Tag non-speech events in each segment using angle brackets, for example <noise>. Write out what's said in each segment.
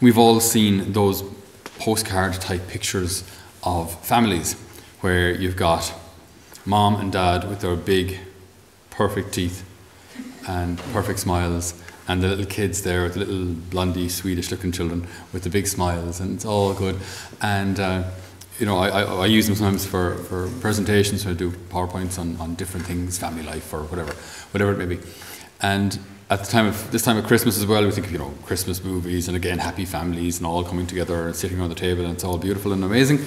we've all seen those postcard type pictures of families where you've got mom and dad with their big, perfect teeth and perfect smiles, and the little kids there the little blondie Swedish looking children with the big smiles, and it's all good. And uh, you know, I, I, I, use them sometimes for, for presentations, so I do PowerPoints on, on different things, family life or whatever, whatever it may be. And at the time of this time of Christmas as well, we think of you know Christmas movies and again happy families and all coming together and sitting around the table and it's all beautiful and amazing.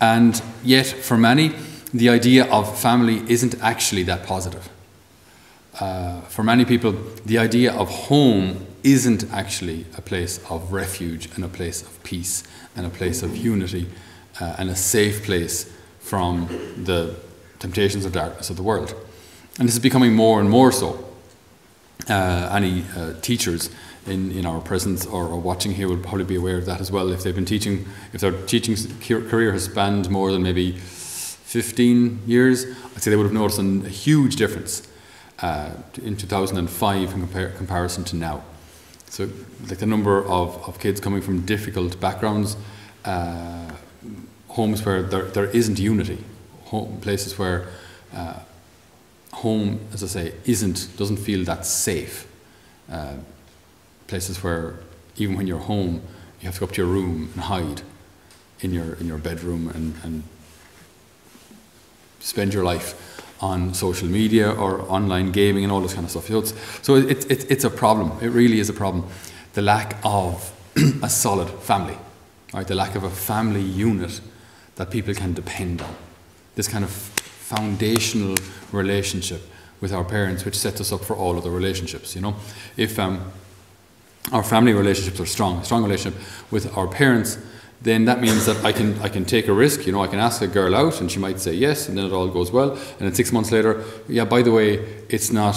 And yet, for many, the idea of family isn't actually that positive. Uh, for many people, the idea of home isn't actually a place of refuge and a place of peace and a place of unity uh, and a safe place from the temptations of darkness of the world. And this is becoming more and more so. Uh, any uh, teachers in, in our presence or, or, watching here will probably be aware of that as well. If they've been teaching, if their teaching career has spanned more than maybe 15 years, I'd say they would have noticed a huge difference uh, in 2005 in compar comparison to now. So, like the number of, of kids coming from difficult backgrounds, uh, homes where there, there isn't unity, home, places where uh, home, as I say, isn't doesn't feel that safe. Uh, places where even when you're home, you have to go up to your room and hide in your in your bedroom and, and spend your life on social media or online gaming and all this kind of stuff. So it's, so it, it, it's a problem. It really is a problem. The lack of <clears throat> a solid family, right? The lack of a family unit that people can depend on. This kind of foundational relationship with our parents, which sets us up for all other relationships. You know, if um, our family relationships are strong, strong relationship with our parents, then that means that I can I can take a risk. You know, I can ask a girl out, and she might say yes, and then it all goes well. And then six months later, yeah, by the way, it's not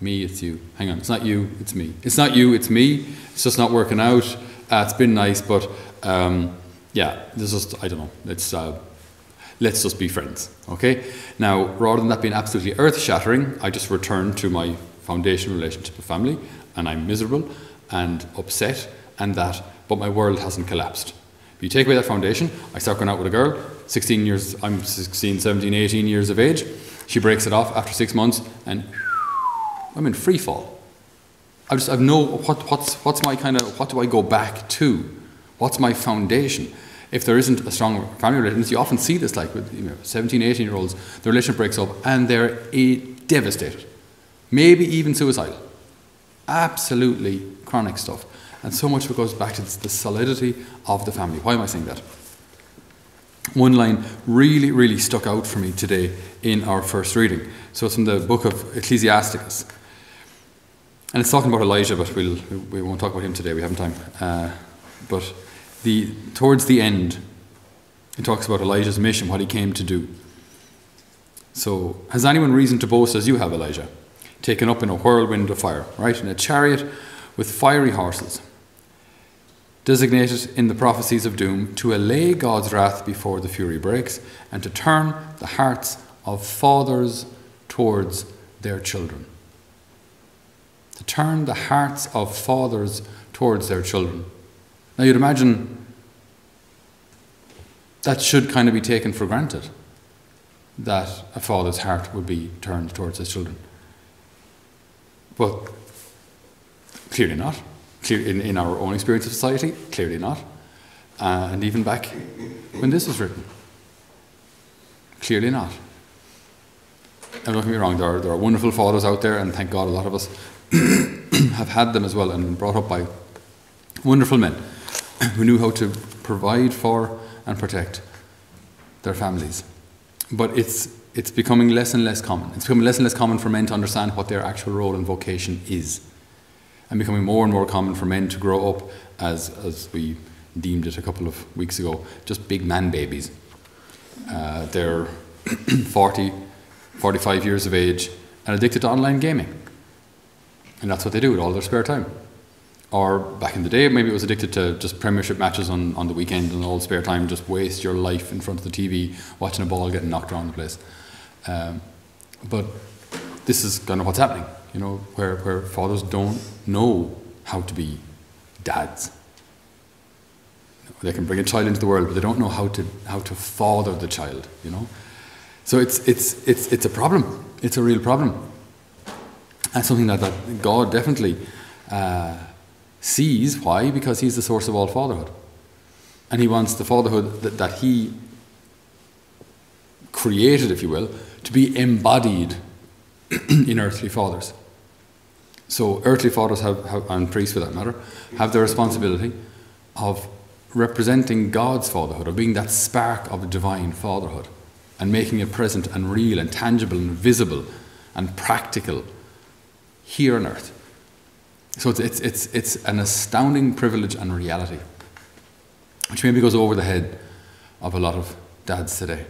me, it's you. Hang on, it's not you, it's me. It's not you, it's me. It's just not working out. Uh, it's been nice, but um, yeah, this is I don't know. It's uh, let's just be friends, okay? Now, rather than that being absolutely earth shattering, I just return to my foundation relationship with family, and I'm miserable and upset, and that, but my world hasn't collapsed. If you take away that foundation, I start going out with a girl, 16 years, I'm 16, 17, 18 years of age. She breaks it off after six months, and I'm in free fall. I just have no, what, what's, what's my kind of, what do I go back to? What's my foundation? If there isn't a strong family relationship, you often see this like with you know, 17, 18 year olds, the relationship breaks up and they're devastated, maybe even suicidal. Absolutely chronic stuff. And so much of it goes back to the solidity of the family. Why am I saying that? One line really, really stuck out for me today in our first reading. So it's from the book of Ecclesiasticus. And it's talking about Elijah, but we'll, we won't talk about him today, we haven't time. Uh, but the, towards the end, it talks about Elijah's mission, what he came to do. So, has anyone reason to boast as you have, Elijah? Taken up in a whirlwind of fire, right? In a chariot with fiery horses. Designated in the prophecies of doom to allay God's wrath before the fury breaks and to turn the hearts of fathers towards their children. To turn the hearts of fathers towards their children. Now you'd imagine that should kind of be taken for granted that a father's heart would be turned towards his children. But clearly not. In, in our own experience of society, clearly not. Uh, and even back when this was written, clearly not. And don't get me wrong, there are, there are wonderful fathers out there, and thank God a lot of us <clears throat> have had them as well and been brought up by wonderful men who knew how to provide for and protect their families. But it's, it's becoming less and less common. It's becoming less and less common for men to understand what their actual role and vocation is. And becoming more and more common for men to grow up as, as we deemed it a couple of weeks ago, just big man babies. Uh, they're <clears throat> 40, 45 years of age and addicted to online gaming. And that's what they do with all their spare time. Or back in the day, maybe it was addicted to just Premiership matches on, on the weekend and all spare time, just waste your life in front of the TV watching a ball getting knocked around the place. Um, but this is kind of what's happening, you know, where, where fathers don't know how to be dads. They can bring a child into the world, but they don't know how to how to father the child. You know, so it's it's it's it's a problem. It's a real problem, and something that, that God definitely uh, sees. Why? Because He's the source of all fatherhood, and He wants the fatherhood that, that He created, if you will, to be embodied <clears throat> in earthly fathers. So, earthly fathers have, have, and priests for that matter, have the responsibility of representing God's fatherhood, of being that spark of divine fatherhood, and making it present and real and tangible and visible and practical here on earth. So, it's, it's, it's, it's an astounding privilege and reality, which maybe goes over the head of a lot of dads today.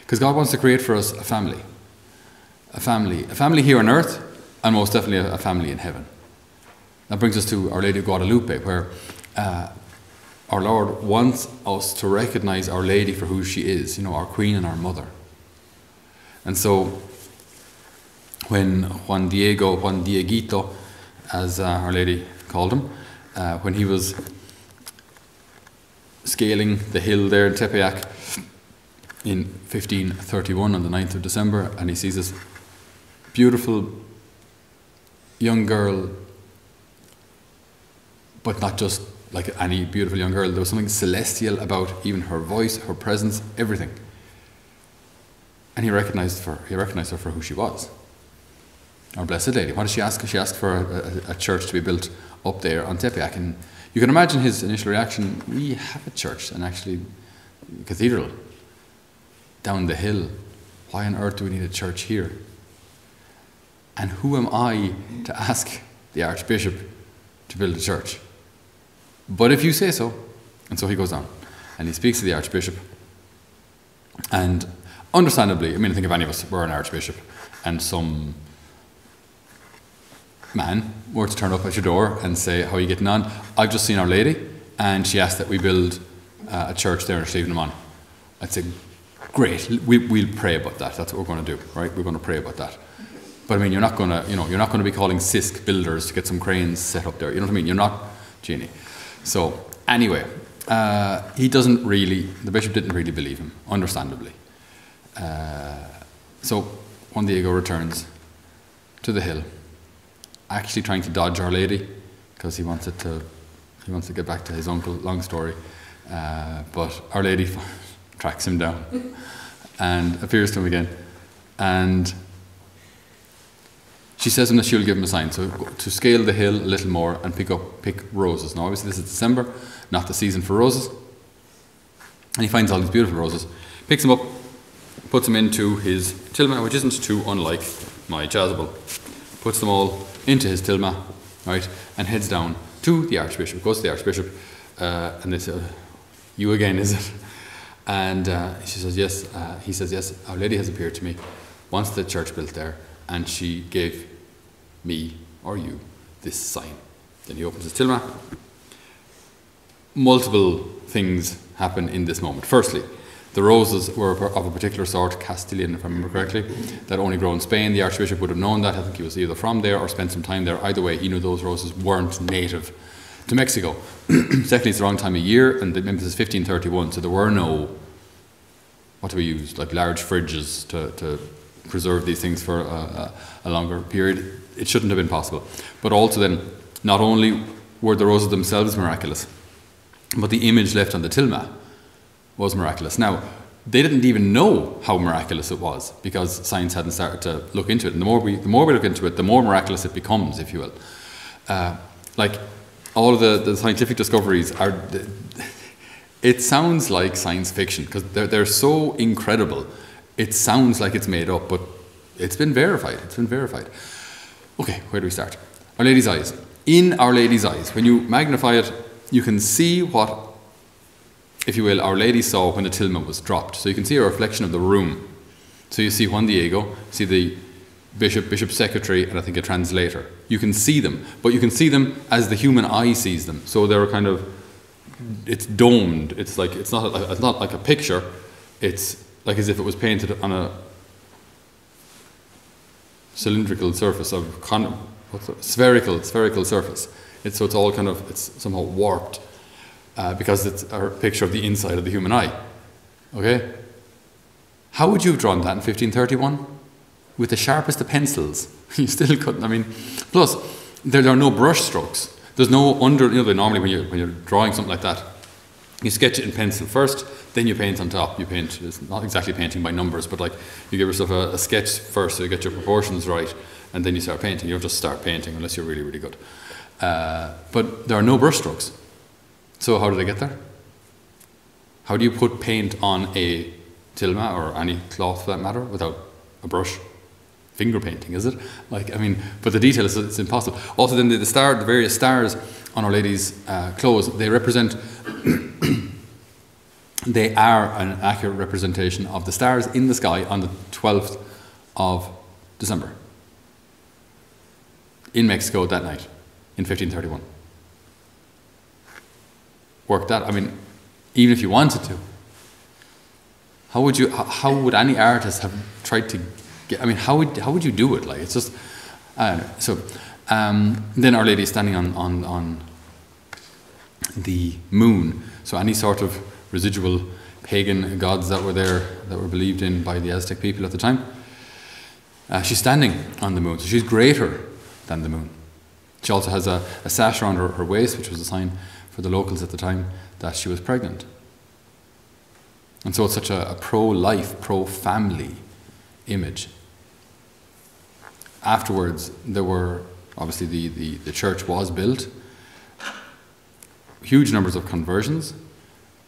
Because God wants to create for us a family. A family. A family here on earth, and most definitely a, family in heaven. That brings us to Our Lady of Guadalupe, where uh, our Lord wants us to recognize Our Lady for who she is, you know, our Queen and our Mother. And so, when Juan Diego, Juan Dieguito, as uh, Our Lady called him, uh, when he was scaling the hill there in Tepeyac, in 1531 on the 9th of December, and he sees this beautiful young girl, but not just like any beautiful young girl. There was something celestial about even her voice, her presence, everything. And he recognized her. He recognized her for who she was. Our Blessed Lady. What did she ask? She asked for a, a, a church to be built up there on Tepeyac. And you can imagine his initial reaction. We have a church, and actually, a cathedral down the hill. Why on earth do we need a church here? And who am I to ask the Archbishop to build a church? But if you say so, and so he goes on, and he speaks to the Archbishop, and understandably, I mean, I think if any of us were an Archbishop, and some man were to turn up at your door and say, How are you getting on? I've just seen Our Lady, and she asked that we build uh, a church there in Slievenamon. I'd say, Great, we, we'll pray about that. That's what we're going to do, right? We're going to pray about that. But I mean, you're not going to, you know, you're not going to be calling Sisk builders to get some cranes set up there. You know what I mean? You're not Jeannie. So anyway, uh, he doesn't really. The bishop didn't really believe him, understandably. Uh, so Juan Diego returns to the hill, actually trying to dodge Our Lady because he wanted to. He wants to get back to his uncle. Long story, uh, but Our Lady <laughs> tracks him down and appears to him again, and she says to him that she'll give him a sign. So to scale the hill a little more and pick up pick roses. Now obviously this is December, not the season for roses. And he finds all these beautiful roses, picks them up, puts them into his tilma, which isn't too unlike my chasuble. Puts them all into his tilma, right, and heads down to the archbishop. Goes to the archbishop, uh, and they say, "You again, is it?" And uh, she says, "Yes." Uh, he says, "Yes." Our Lady has appeared to me. Wants the church built there and she gave me or you this sign. Then he opens his tilma. Multiple things happen in this moment. Firstly, the roses were of a particular sort, Castilian, if I remember correctly, that only grow in Spain. The Archbishop would have known that. I think he was either from there or spent some time there. Either way, he knew those roses weren't native to Mexico. <clears throat> Secondly, it's the wrong time of year, and this is 1531, so there were no, what do we use, like large fridges to, to preserve these things for a, a, longer period. It shouldn't have been possible. But also, then, not only were the roses themselves miraculous, but the image left on the tilma was miraculous. Now, they didn't even know how miraculous it was because science hadn't started to look into it. And the more we, the more we look into it, the more miraculous it becomes, if you will. Uh, like all of the, the scientific discoveries are. <laughs> It sounds like science fiction because they're, they're so incredible it sounds like it's made up, but it's been verified. It's been verified. Okay, where do we start? Our Lady's eyes. In Our Lady's eyes, when you magnify it, you can see what, if you will, Our Lady saw when the tilma was dropped. So you can see a reflection of the room. So you see Juan Diego, see the bishop, bishop secretary, and I think a translator. You can see them, but you can see them as the human eye sees them. So they're kind of, it's domed. It's like it's not it's not like a picture. It's like as if it was painted on a cylindrical surface of spherical spherical surface. It's, so it's all kind of it's somehow warped. Uh, because it's a picture of the inside of the human eye. Okay? How would you have drawn that in 1531? With the sharpest of pencils. <laughs> you still couldn't. I mean, plus, there, there are no brush strokes. There's no under, you know, normally when, you, when you're drawing something like that, you sketch it in pencil first, then you paint on top. You paint, it's not exactly painting by numbers, but like you give yourself a, a sketch first so you get your proportions right, and then you start painting. You don't just start painting unless you're really, really good. Uh, but there are no brush strokes. So how do they get there? How do you put paint on a tilma or any cloth for that matter without a brush? Finger painting, is it? Like, I mean, but the detail is it's impossible. Also, then the, the star, the various stars on Our Lady's uh, clothes, they represent <coughs> they are an accurate representation of the stars in the sky on the 12th of December in Mexico that night in 1531. Work that, I mean, even if you wanted to, how would you, how would any artist have tried to get, I mean, how would, how would you do it? Like, it's just. So, um, then Our Lady is standing on, on, on the moon. So any sort of residual pagan gods that were there, that were believed in by the Aztec people at the time. Uh, she's standing on the moon, so she's greater than the moon. She also has a, a sash around her, her waist, which was a sign for the locals at the time that she was pregnant. And so it's such a, a pro life, pro family image. Afterwards, there were obviously the, the, the church was built, huge numbers of conversions,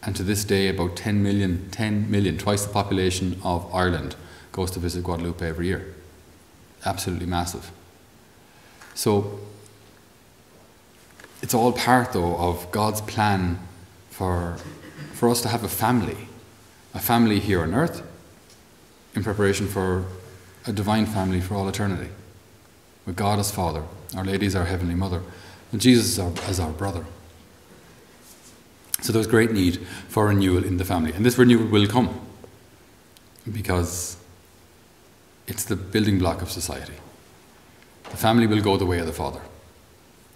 and to this day, about 10 million, 10 million, twice the population of Ireland, goes to visit Guadalupe every year. Absolutely massive. So, it's all part, though, of God's plan for, for us to have a family, a family here on earth, in preparation for a divine family for all eternity, with God as Father, Our Lady as our Heavenly Mother, and Jesus as our, as our brother. So there's great need for renewal in the family. And this renewal will come because it's the building block of society. The family will go the way of the father.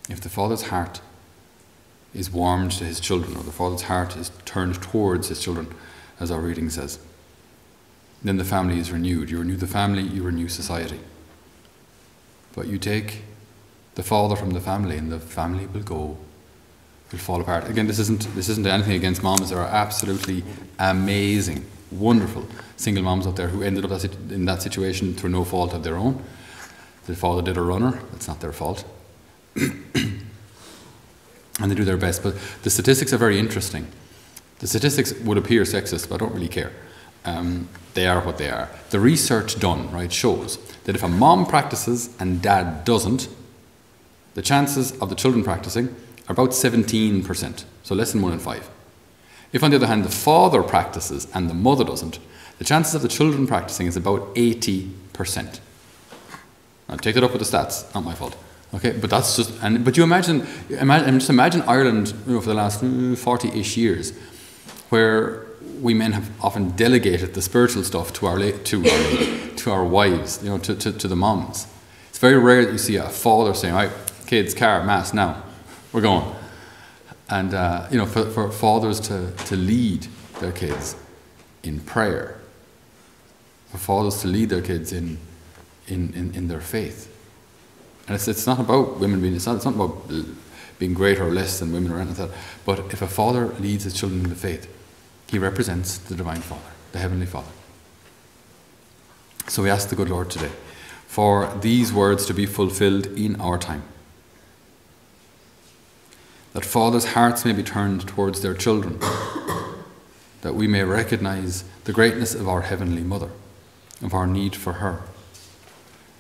If the father's heart is warmed to his children, or the father's heart is turned towards his children, as our reading says, then the family is renewed. You renew the family, you renew society. But you take the father from the family, and the family will go will fall apart. Again, this isn't this isn't anything against moms. There are absolutely amazing, wonderful single moms out there who ended up in that situation through no fault of their own. The father did a runner. That's not their fault. <clears throat> and they do their best. But the statistics are very interesting. The statistics would appear sexist, but I don't really care. Um, they are what they are. The research done, right, shows that if a mom practices and dad doesn't, the chances of the children practicing are about 17%, so less than one in five. If, on the other hand, the father practices and the mother doesn't, the chances of the children practicing is about 80%. Now, take that up with the stats, not my fault. Okay, but that's just, and but you imagine, imagine just imagine Ireland you know, for the last 40-ish years, where we men have often delegated the spiritual stuff to our to our, <coughs> to our wives, you know, to, to, to the moms. It's very rare that you see a father saying, "Right, kids, car, mass now." we're going. And, uh, you know, for, for fathers to, to lead their kids in prayer, for fathers to lead their kids in, in, in, in their faith. And it's, it's not about women being, it's not, it's not about being greater or less than women or anything like that. But if a father leads his children in the faith, he represents the Divine Father, the Heavenly Father. So we ask the good Lord today for these words to be fulfilled in our time that fathers' hearts may be turned towards their children, <coughs> that we may recognize the greatness of our Heavenly Mother, of our need for her,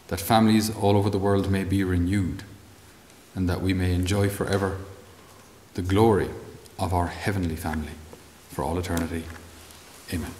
that families all over the world may be renewed, and that we may enjoy forever the glory of our heavenly family for all eternity. Amen.